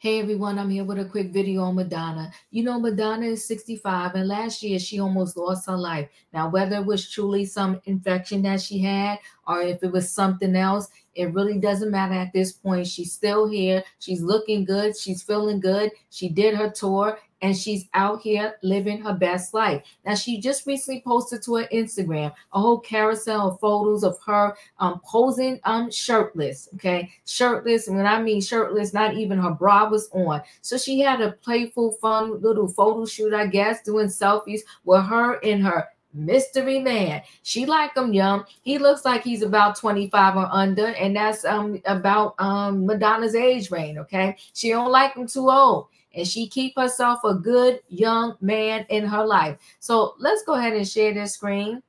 Hey everyone, I'm here with a quick video on Madonna. You know, Madonna is 65, and last year she almost lost her life. Now, whether it was truly some infection that she had or if it was something else, it really doesn't matter at this point. She's still here. She's looking good. She's feeling good. She did her tour and she's out here living her best life. Now, she just recently posted to her Instagram a whole carousel of photos of her um, posing um, shirtless, okay? Shirtless. And when I mean shirtless, not even her bra was on. So she had a playful, fun little photo shoot, I guess, doing selfies with her in her mystery man. She like him young. He looks like he's about 25 or under, and that's um about um Madonna's age range. Okay, she don't like him too old and she keep herself a good young man in her life. So let's go ahead and share this screen.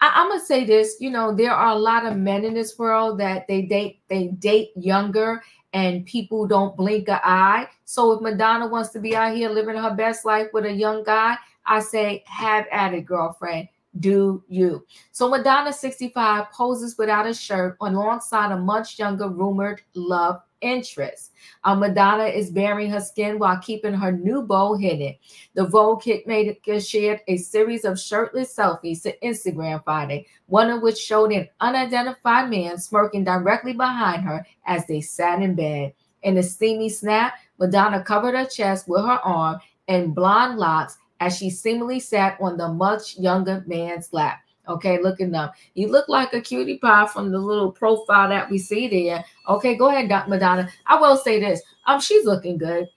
I, am gonna say this, you know, there are a lot of men in this world that they date, they date younger and people don't blink an eye. So if Madonna wants to be out here living her best life with a young guy, I say have at it, girlfriend. Do you? So Madonna 65 poses without a shirt alongside a much younger rumored love interest. Uh, Madonna is baring her skin while keeping her new beau hidden. The Vogue hitmaker shared a series of shirtless selfies to Instagram Friday, one of which showed an unidentified man smirking directly behind her as they sat in bed. In a steamy snap, Madonna covered her chest with her arm and blonde locks as she seemingly sat on the much younger man's lap. Okay, looking up. You look like a cutie pie from the little profile that we see there. Okay, go ahead, Madonna. I will say this. Um, she's looking good.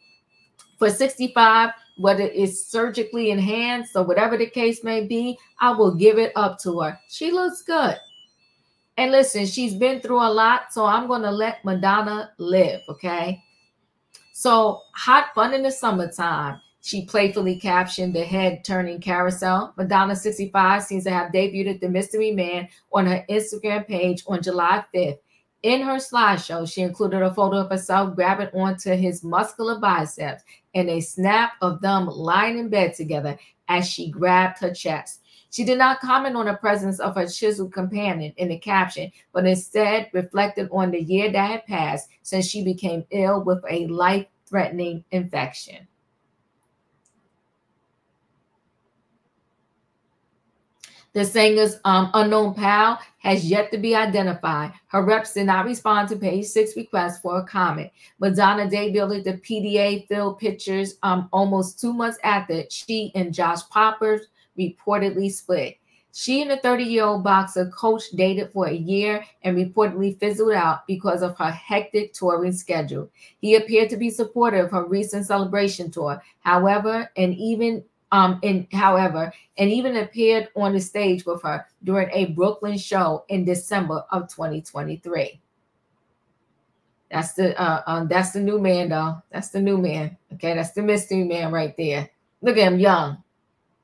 For 65, whether it's surgically enhanced or whatever the case may be, I will give it up to her. She looks good. And listen, she's been through a lot, so I'm going to let Madonna live, okay? So, hot fun in the summertime. She playfully captioned the head turning carousel. Madonna 65 seems to have debuted the mystery man on her Instagram page on July 5th. In her slideshow, she included a photo of herself grabbing onto his muscular biceps and a snap of them lying in bed together as she grabbed her chest. She did not comment on the presence of her chiseled companion in the caption, but instead reflected on the year that had passed since she became ill with a life threatening infection. The singer's um, unknown pal has yet to be identified. Her reps did not respond to Page Six request for a comment. Madonna debuted the PDA filled pictures um, almost two months after she and Josh Poppers reportedly split. She and the 30 year old boxer coach dated for a year and reportedly fizzled out because of her hectic touring schedule. He appeared to be supportive of her recent celebration tour. However, and even um, and however, and even appeared on the stage with her during a Brooklyn show in December of 2023. That's the uh, um, that's the new man though. That's the new man. Okay, that's the mystery man right there. Look at him, young.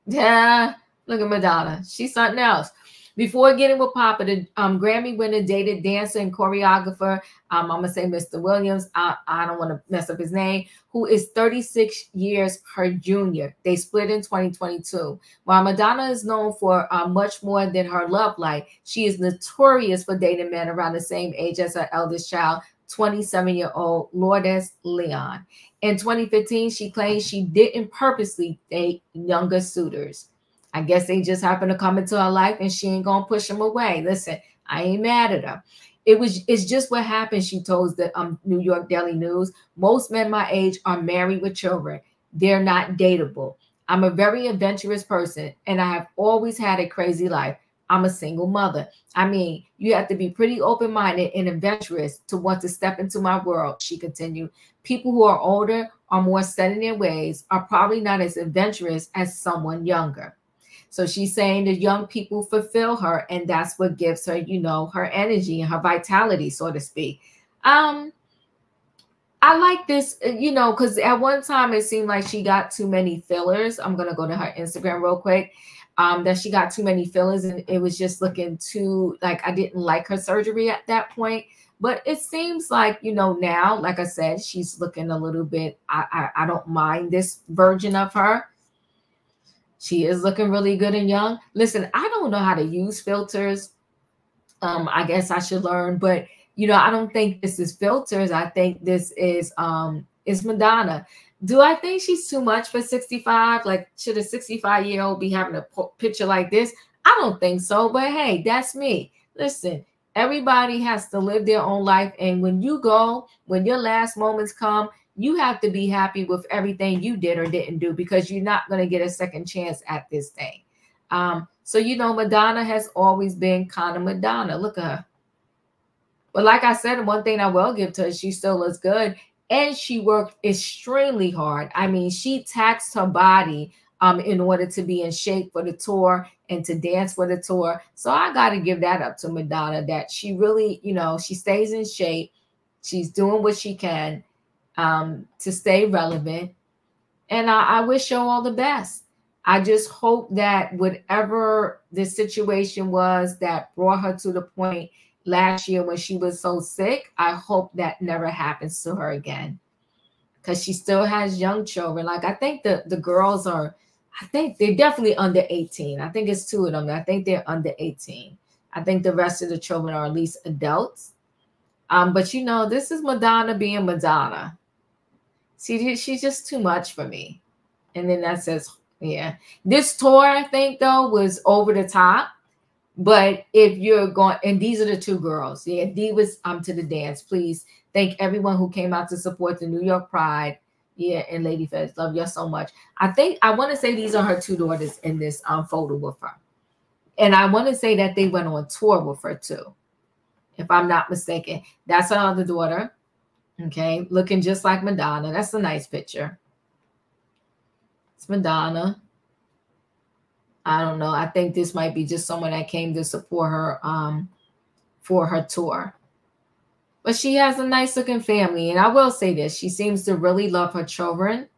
Yeah, look at Madonna. She's something else. Before getting with Popper, the um, Grammy winner dated dancer and choreographer, um, I'm going to say Mr. Williams. I, I don't want to mess up his name, who is 36 years her junior. They split in 2022. While Madonna is known for uh, much more than her love life, she is notorious for dating men around the same age as her eldest child, 27 year old Lourdes Leon. In 2015, she claimed she didn't purposely date younger suitors. I guess they just happened to come into her life and she ain't gonna push them away. Listen, I ain't mad at her. It was it's just what happened. She told the um, New York Daily News. Most men my age are married with children. They're not dateable. I'm a very adventurous person and I have always had a crazy life. I'm a single mother. I mean, you have to be pretty open minded and adventurous to want to step into my world, she continued. People who are older are more set in their ways, are probably not as adventurous as someone younger. So she's saying the young people fulfill her, and that's what gives her, you know, her energy and her vitality, so to speak. Um, I like this, uh, you know, because at one time it seemed like she got too many fillers. I'm gonna go to her Instagram real quick. Um, that she got too many fillers, and it was just looking too like I didn't like her surgery at that point. But it seems like you know now, like I said, she's looking a little bit. I I, I don't mind this version of her. She is looking really good and young. Listen, I don't know how to use filters. Um, I guess I should learn, but you know, I don't think this is filters. I think this is um is Madonna. Do I think she's too much for 65? Like, should a 65 year old be having a picture like this? I don't think so, but hey, that's me. Listen, everybody has to live their own life. And when you go, when your last moments come, you have to be happy with everything you did or didn't do because you're not going to get a second chance at this thing. Um, so, you know, Madonna has always been kind of Madonna. Look at her. But like I said, one thing I will give to her, she still looks good and she worked extremely hard. I mean, she taxed her body um, in order to be in shape for the tour and to dance for the tour. So I got to give that up to Madonna that she really, you know, she stays in shape. She's doing what she can um, to stay relevant. And I, I wish you all the best. I just hope that whatever the situation was that brought her to the point last year when she was so sick. I hope that never happens to her again because she still has young children. Like I think the the girls are, I think they're definitely under 18. I think it's two of them. I think they're under 18. I think the rest of the children are at least adults. Um, but you know, this is Madonna being Madonna. See, she's just too much for me. And then that says, yeah. This tour, I think, though, was over the top. But if you're going, and these are the two girls, yeah, Divas um to the dance. Please thank everyone who came out to support the New York Pride. Yeah, and Lady Feds, love y'all so much. I think I want to say these are her two daughters in this um photo with her. And I want to say that they went on tour with her too, if I'm not mistaken. That's her other daughter. Okay, looking just like Madonna. That's a nice picture. It's Madonna. I don't know. I think this might be just someone that came to support her um, for her tour. But she has a nice looking family. And I will say this she seems to really love her children.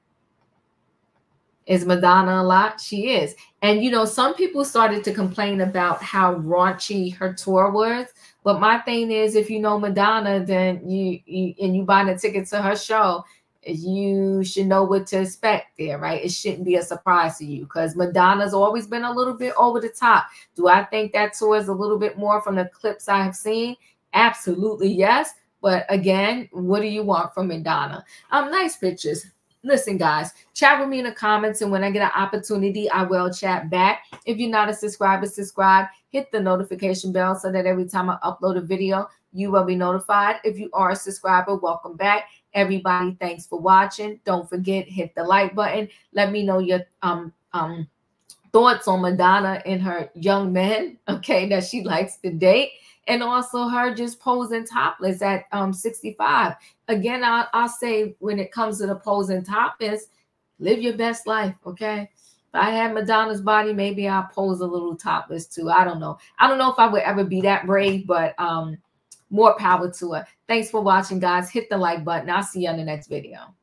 Is Madonna a lot? She is. And you know, some people started to complain about how raunchy her tour was. But my thing is, if you know Madonna, then you, you and you buy a ticket to her show, you should know what to expect there, right? It shouldn't be a surprise to you because Madonna's always been a little bit over the top. Do I think that tour is a little bit more from the clips I have seen? Absolutely, yes. But again, what do you want from Madonna? Um, nice pictures. Listen, guys, chat with me in the comments, and when I get an opportunity, I will chat back. If you're not a subscriber, subscribe. Hit the notification bell so that every time I upload a video, you will be notified. If you are a subscriber, welcome back. Everybody, thanks for watching. Don't forget, hit the like button. Let me know your um um thoughts on Madonna and her young men, okay, that she likes to date. And also her just posing topless at um 65. Again, I'll, I'll say when it comes to the posing topless, live your best life, okay? If I had Madonna's body, maybe I'll pose a little topless too. I don't know. I don't know if I would ever be that brave, but um more power to her. Thanks for watching, guys. Hit the like button. I'll see you on the next video.